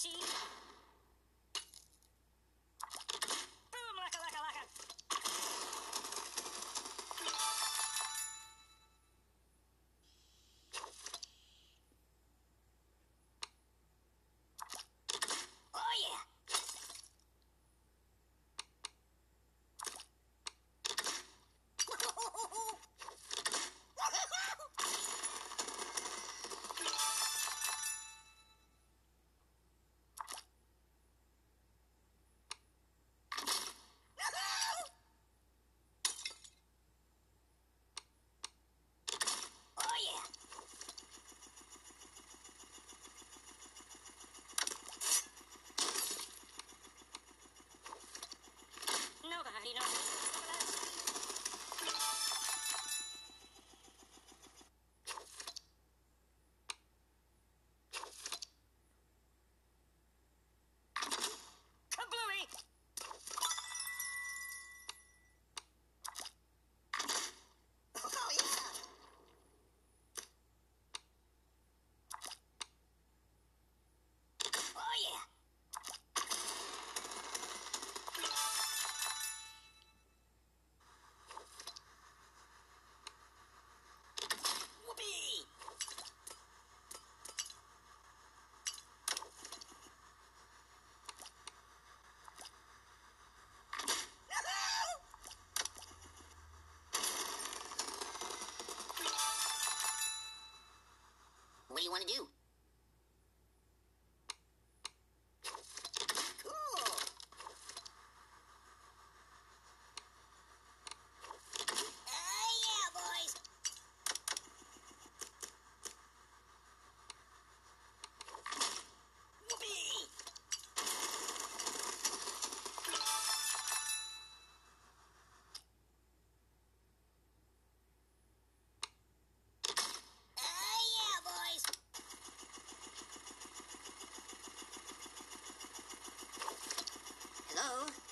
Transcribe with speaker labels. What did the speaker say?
Speaker 1: she
Speaker 2: What do you want to do? Hello?